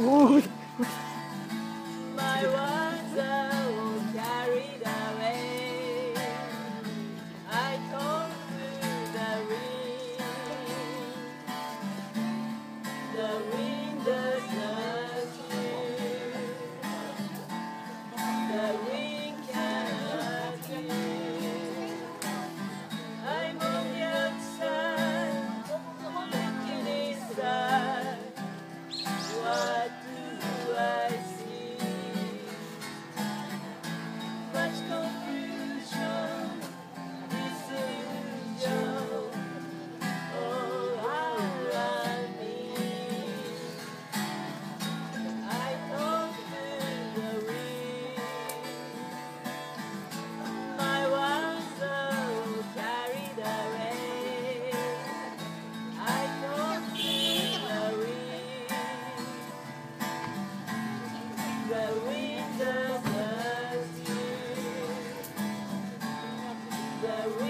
う。God do? There is